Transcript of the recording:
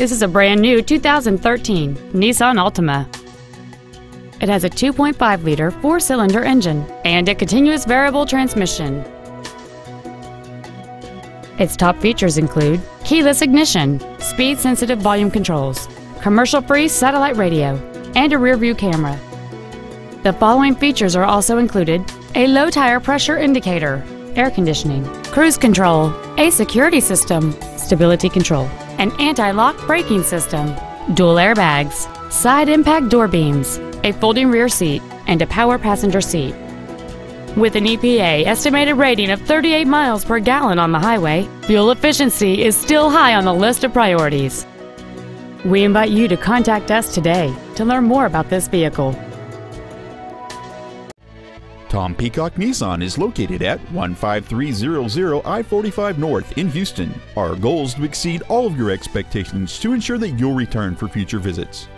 This is a brand new 2013 Nissan Altima. It has a 2.5-liter four-cylinder engine and a continuous variable transmission. Its top features include keyless ignition, speed-sensitive volume controls, commercial-free satellite radio, and a rear-view camera. The following features are also included a low tire pressure indicator, air conditioning, cruise control, a security system, stability control, an anti-lock braking system, dual airbags, side impact door beams, a folding rear seat, and a power passenger seat. With an EPA estimated rating of 38 miles per gallon on the highway, fuel efficiency is still high on the list of priorities. We invite you to contact us today to learn more about this vehicle. Tom Peacock Nissan is located at 15300 I 45 North in Houston. Our goal is to exceed all of your expectations to ensure that you'll return for future visits.